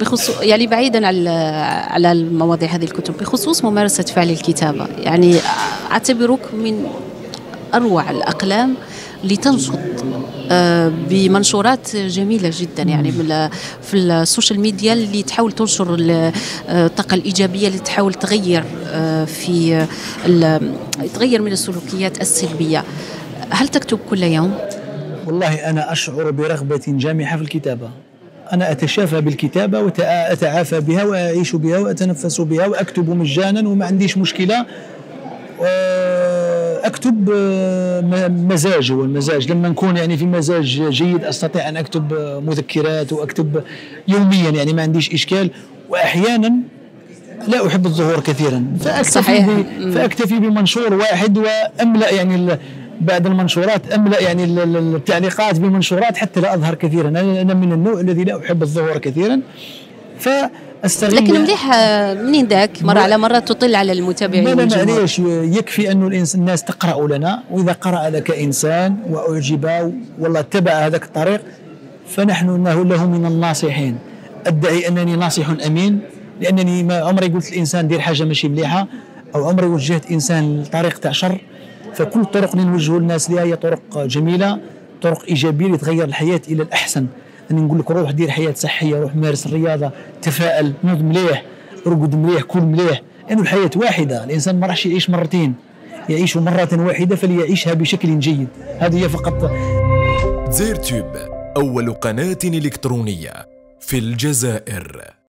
بخصوص يعني بعيدا على على المواضيع هذه الكتب بخصوص ممارسة فعل الكتابة. يعني أعتبرك من أروع الأقلام لتنشط آه، بمنشورات جميلة جدا. يعني في السوشيال ميديا اللي تحاول تنشر آه، الطاقة الإيجابية اللي تحاول تغير آه، في تغير من السلوكيات السلبية. هل تكتب كل يوم؟ والله أنا أشعر برغبة جامحه في الكتابة. أنا أتشافى بالكتابة وأتعافى بها وأعيش بها وأتنفس بها وأكتب مجانا وما عنديش مشكلة. أكتب آه، مزاج هو المزاج. لما نكون يعني في مزاج جيد أستطيع أن أكتب مذكرات وأكتب يوميا يعني ما عنديش إشكال. واحيانا لا أحب الظهور كثيرا. فأكتفي صحيح. فأكتفي بمنشور واحد وأملأ يعني بعد المنشورات املا يعني التعليقات بمنشورات حتى لا أظهر كثيرا. أنا من النوع الذي لا أحب الظهور كثيرا. ف استغل لكن مليح منين ذاك؟ مرة على مرة تطل على المتابعين لا لا معليش يكفي أنه الناس تقرأ لنا وإذا قرأ لك إنسان وأعجب والله اتبع هذاك الطريق فنحن له من الناصحين. أدعي أنني ناصح أمين لأنني ما عمري قلت الإنسان دير حاجة ماشي مليحة أو عمري وجهت إنسان لطريق تاع شر. فكل الطرق اللي نوجهوا الناس لها هي طرق جميلة طرق إيجابية لتغير الحياة إلى الأحسن. اني نقول لك روح دير حياة صحية روح مارس الرياضة تفائل نوض مليح رقد مليح كل مليح. لأنه الحياة واحدة الإنسان ما راحش يعيش مرتين. يعيش مرة واحدة فليعيشها بشكل جيد. هذه هي فقط. زير تيوب أول قناة إلكترونية في الجزائر.